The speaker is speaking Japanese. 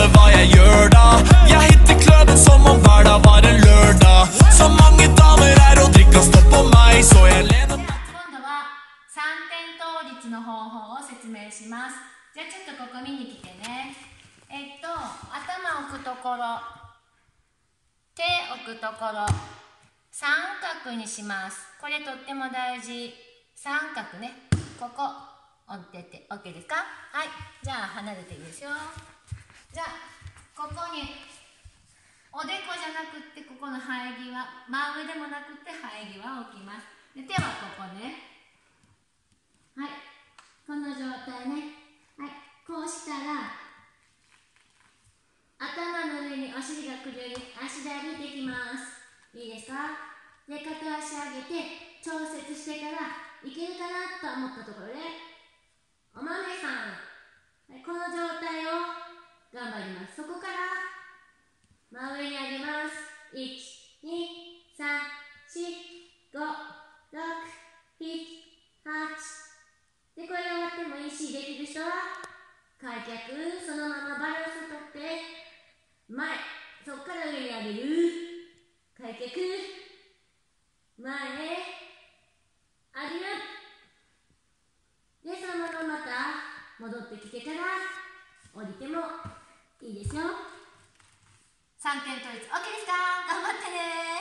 alle hva jeg gjør da. Jeg hitter kløben som om hverdag var en lørdag. Så mange damer er og drikka stopp på meg, så jeg lener meg 今度は三点倒立の方法を説明しますじゃあちょっとここ見に来てねえっと頭置くところ手置くところ三角にしますこれとっても大事三角ねここ置いてて OK ですかはいじゃあ離れていいですよじゃあここにおでこじゃなくってここの生え際真上でもなくって生え際を置きます。で手はここね。はい。この状態ね。はい。こうしたら頭の上にお尻がくるように足で歩いていきます。いいですか？で片足上げて調節してからいけるかなと思ったところでお豆さんはいこの状態を頑張りますそこから真上に上げます。1、2、3、4、5、6、7、8。で、これが終わってもいいし、できる人は開脚、そのままバランスをとって、前、そこから上に上げる。開脚、前、上げる。で、そのまままた戻ってきてから降りてもいいですよ。3点統一 OK ですか？頑張ってね